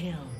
Kill.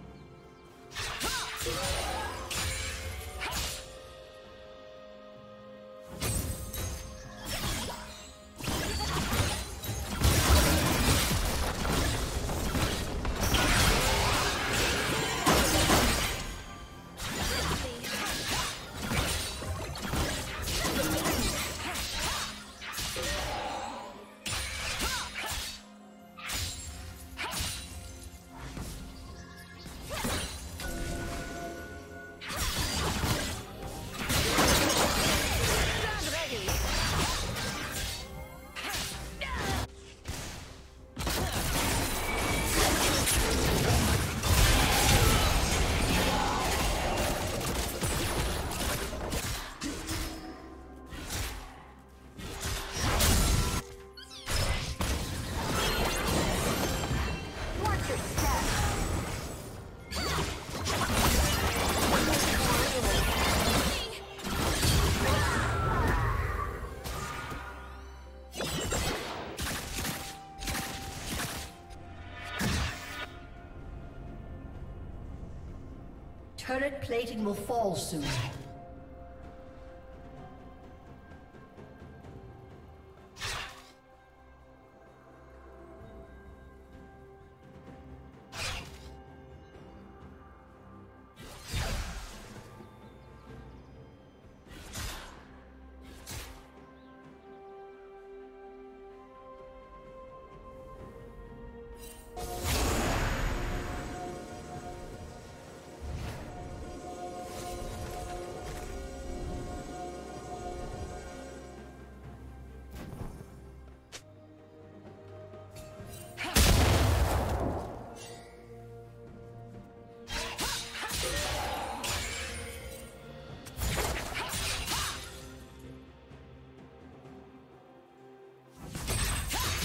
Turret plating will fall soon.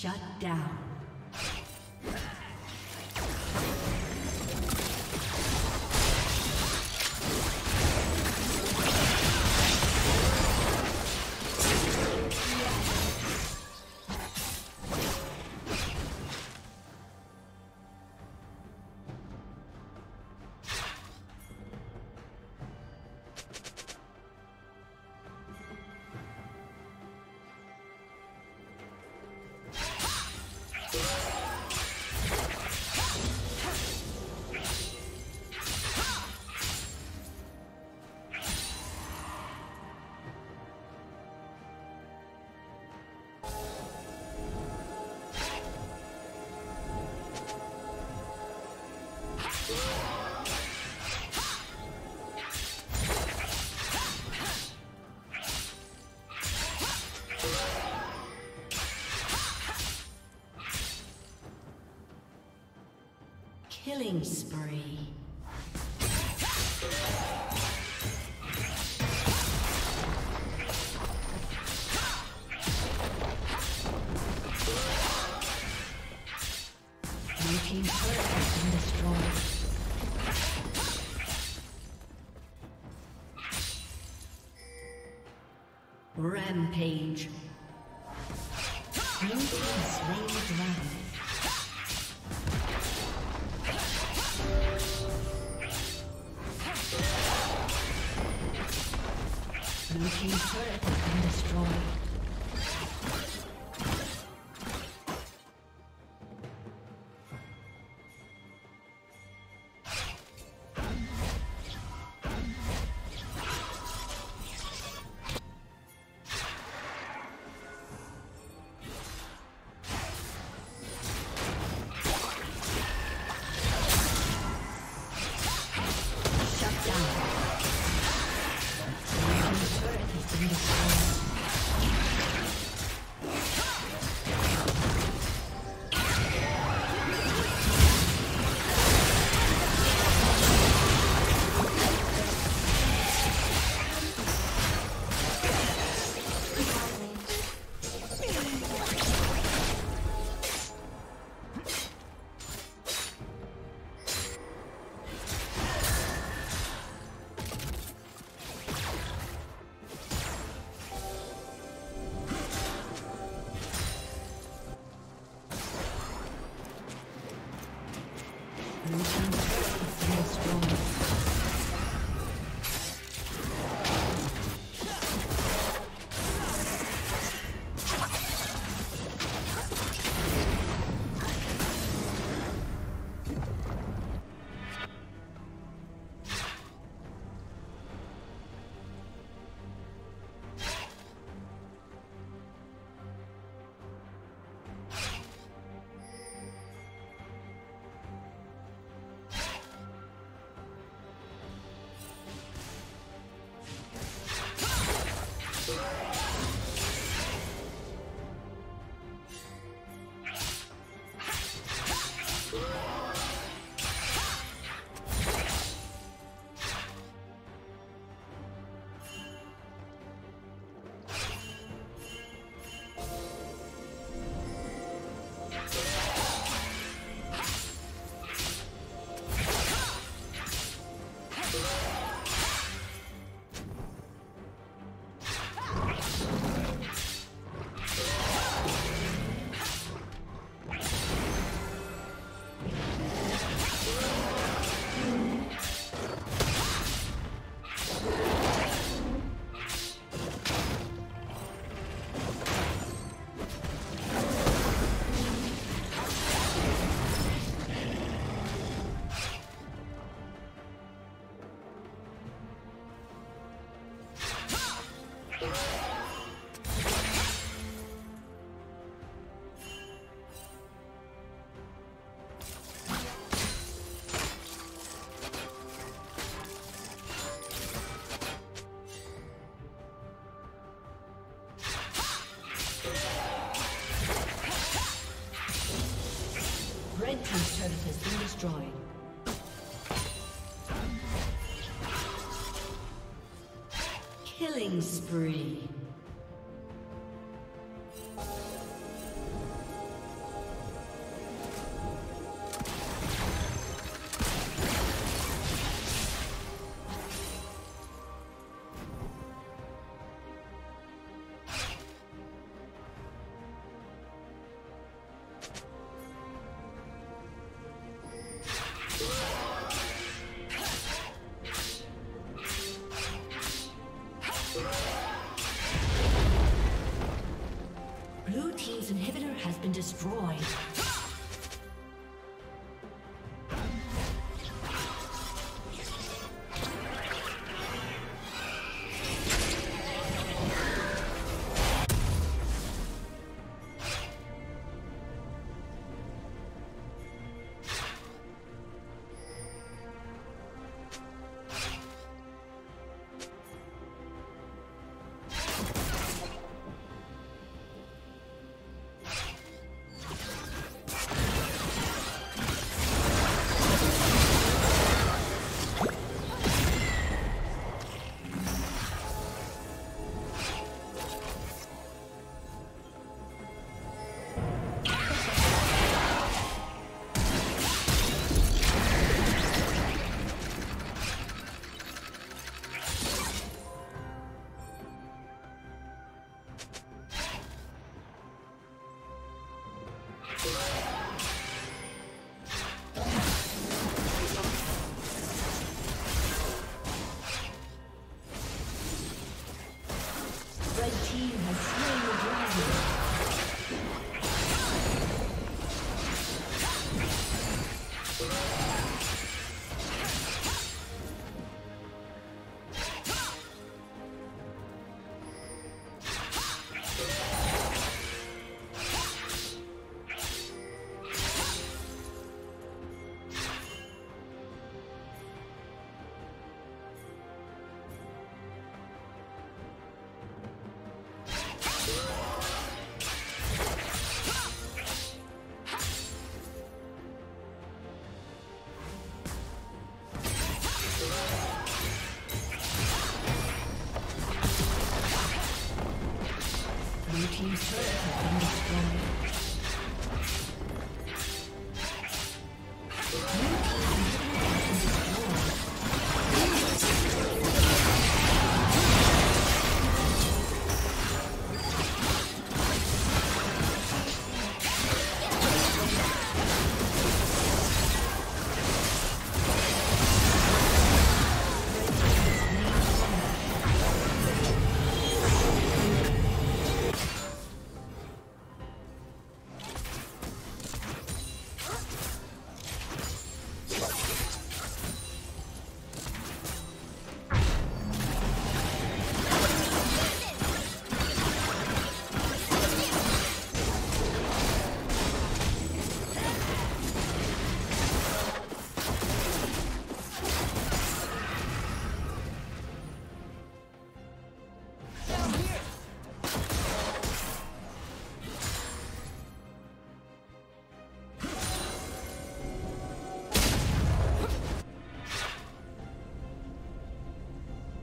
Shut down. Killing spree. Killing spree.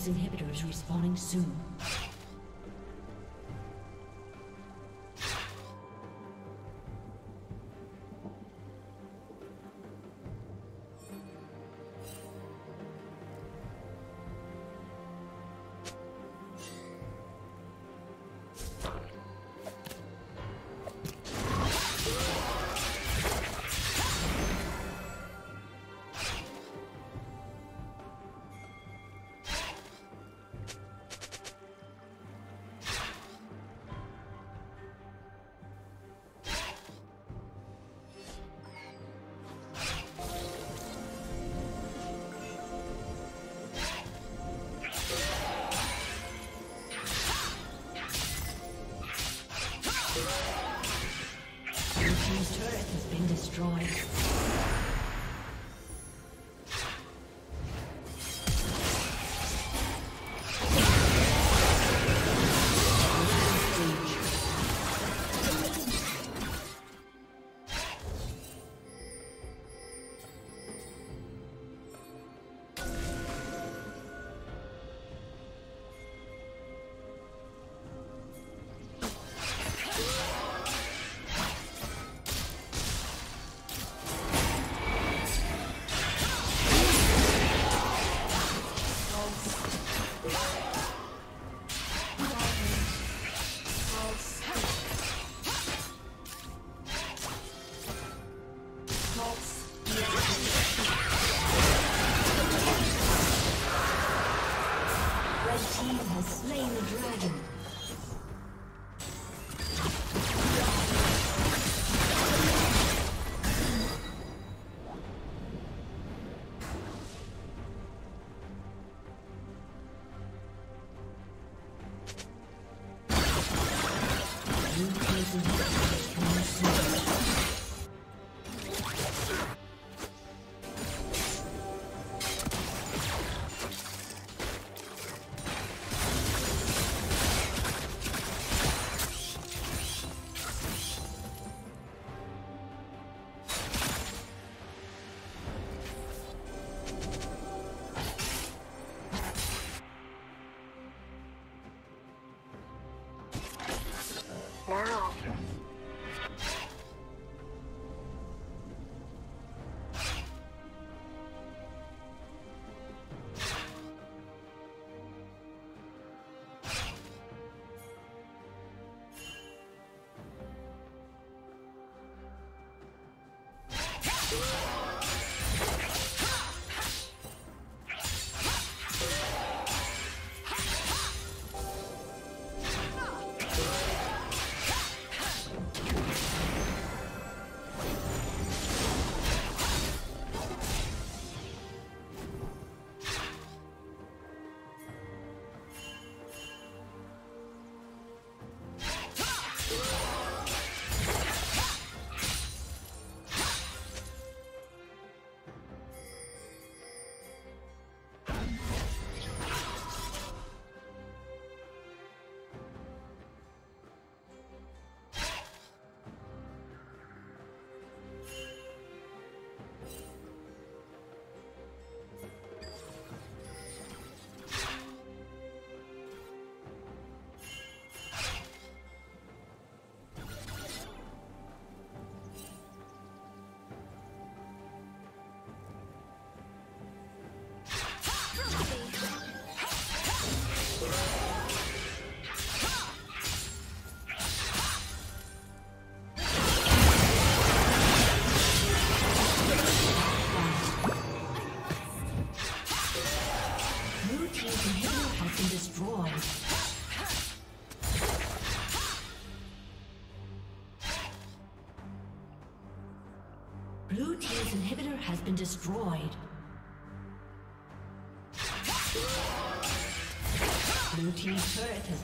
Team's inhibitor is respawning soon.